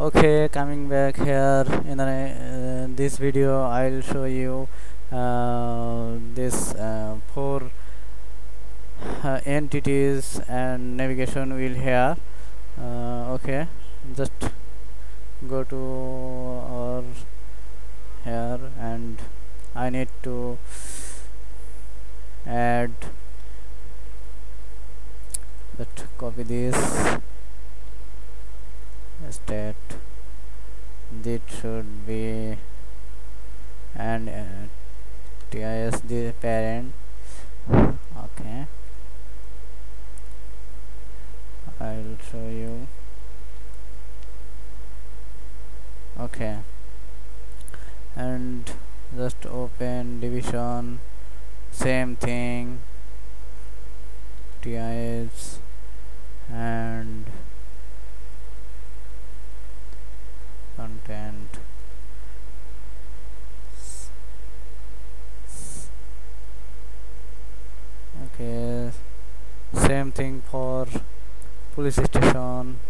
okay coming back here in the, uh, this video I'll show you uh, this uh, four uh, entities and navigation wheel here. Uh, okay just go to our here and I need to add that copy this state this should be and uh, tis the parent. Okay. I'll show you. Okay. And just open division. Same thing. Tis and okay same thing for police station.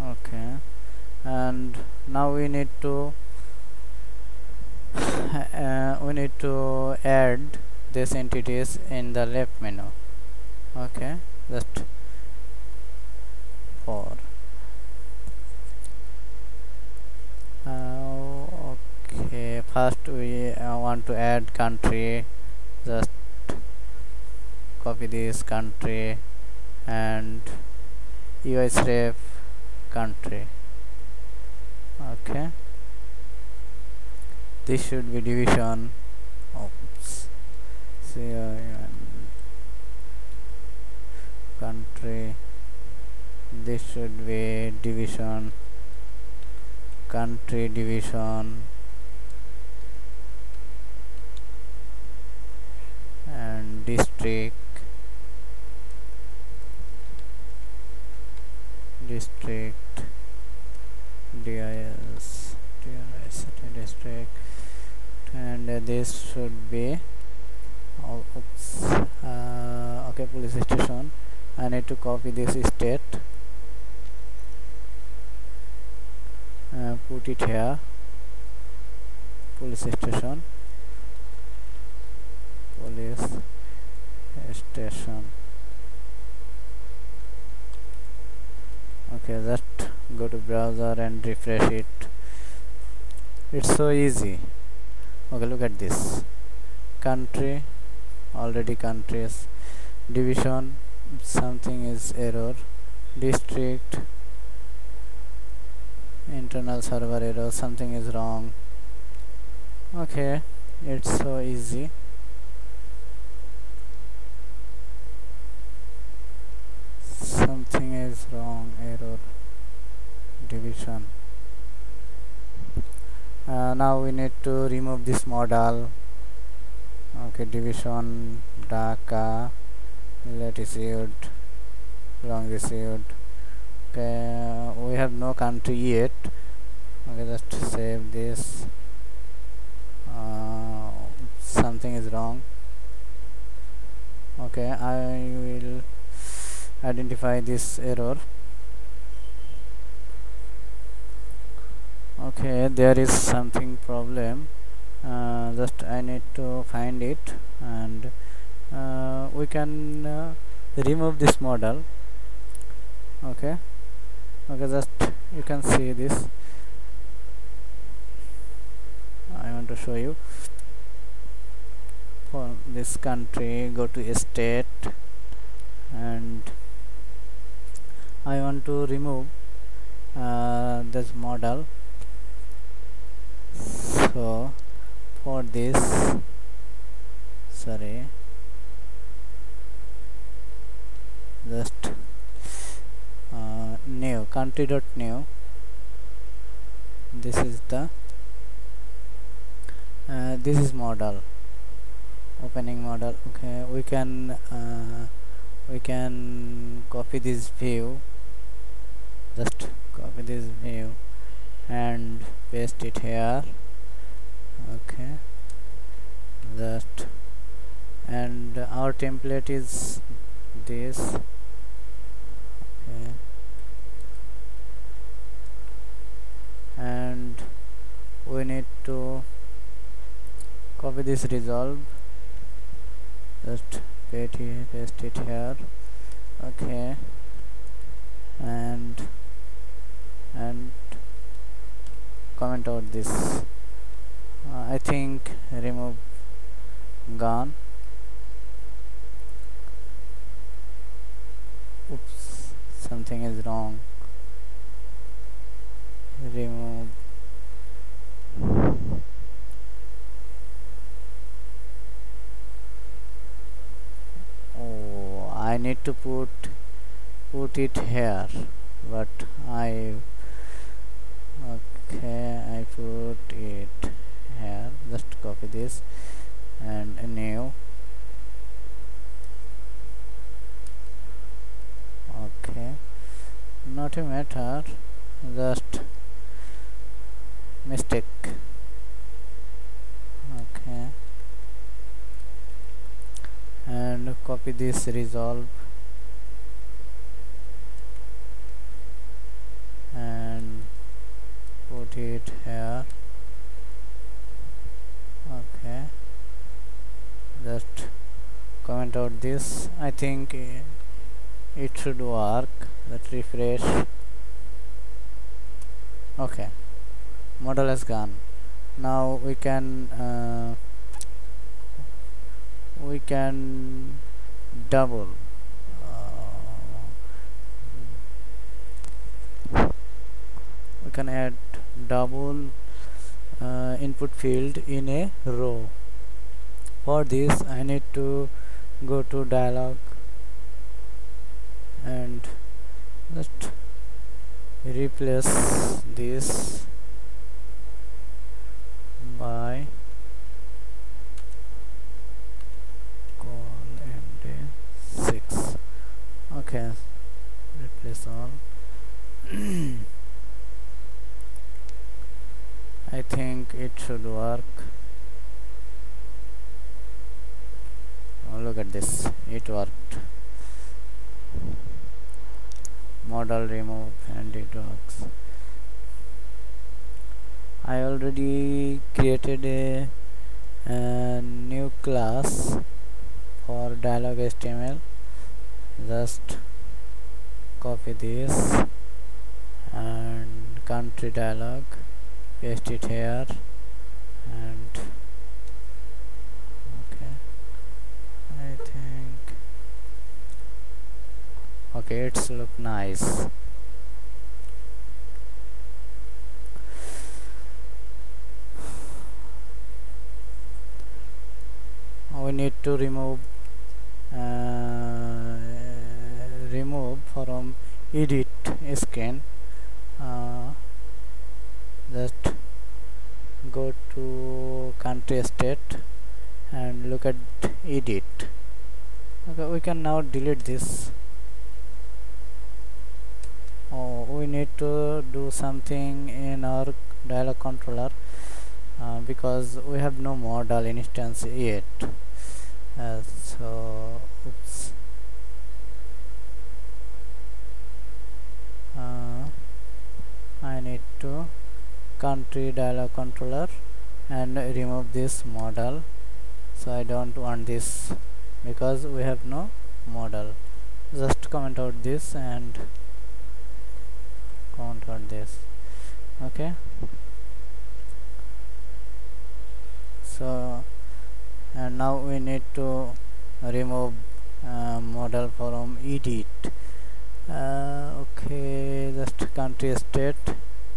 Okay. And now we need to uh, we need to add these entities in the left menu. Okay. Just four uh, okay first we uh, want to add country just copy this country and US ref country. Okay. This should be division. Oops. See country. This should be division. Country division and district district dis dis district and uh, this should be oh, oops. Uh, okay police station. I need to copy this state. Uh, put it here. Police station. Police station. Okay just go to browser and refresh it. It's so easy okay look at this. Country already countries. Division something is error. District internal server error something is wrong. Okay it's so easy. Something is wrong error. Division uh, now we need to remove this model okay division Dhaka latitude long received okay we have no country yet. Okay just save this. Uh, something is wrong. Okay I will identify this error okay there is something problem. Uh, just I need to find it and uh, we can uh, remove this model. Okay. Okay just you can see this. I want to show you. For this country go to state and I want to remove uh, this model so for this. Sorry. Just uh, new country dot new. This is the uh, this is model. Opening model. Okay we can uh, we can copy this view. Just copy this view and paste it here okay. Just and our template is this. Okay. And we need to copy this resolve. Just paste it, paste it here. Okay. And and comment out this uh, I think remove gone oops something is wrong. Remove. Oh I need to put put it here but I okay I put it copy this and new. Okay. Not a matter just mistake. Okay. And copy this resolve and put it here okay just comment out this I think it should work. Let refresh. Okay. Model has gone. Now we can uh, we can double. Uh, we can add double uh, input field in a row. For this I need to go to dialog and just replace this by call md6 okay replace all. I think it should work look at this. It worked. Model remove and it works. I already created a, a new class for dialog HTML just copy this and country dialog paste it here and okay I think it's look nice. We need to remove uh, remove from edit scan uh, just go to country state and look at edit. Okay we can now delete this oh we need to do something in our dialog controller uh, because we have no model instance yet. Uh, so oops. Uh, I need to country dialog controller and remove this model so I don't want this because we have no model just comment out this and out this. Okay? So and now we need to remove uh, model from edit. Uh, okay just country state.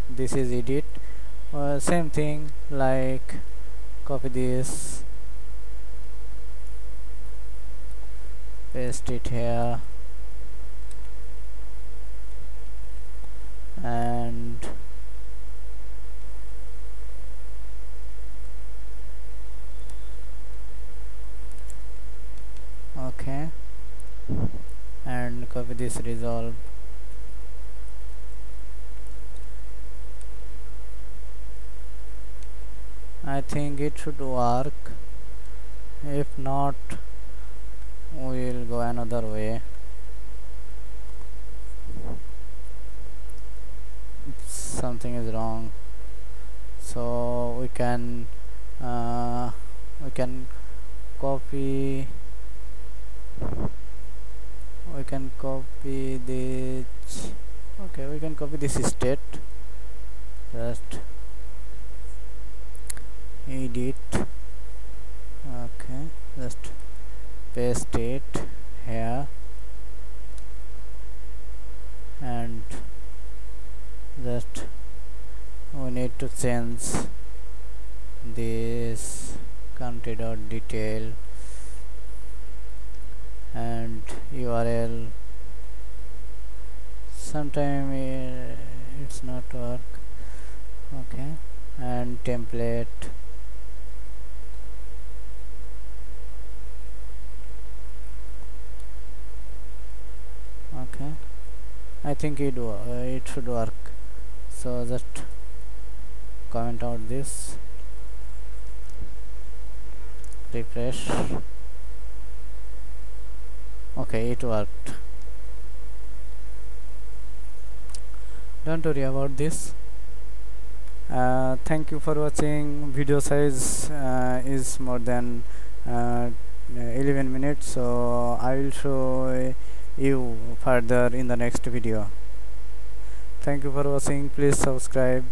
This is edit. Uh, same thing like copy this. Paste it here and okay. And copy this resolve. I think it should work. If not we'll go another way something is wrong. So we can uh, we can copy we can copy this okay we can copy this state. Just edit. Okay just paste it here and just we need to change this country dot detail and URL sometime it's not work. Okay. And template. Okay. I think it uh, it should work. So just comment out this. Refresh. Okay it worked. Don't worry about this. Uh, thank you for watching. Video size uh, is more than uh, 11 minutes so I will show you further in the next video. Thank you for watching. Please subscribe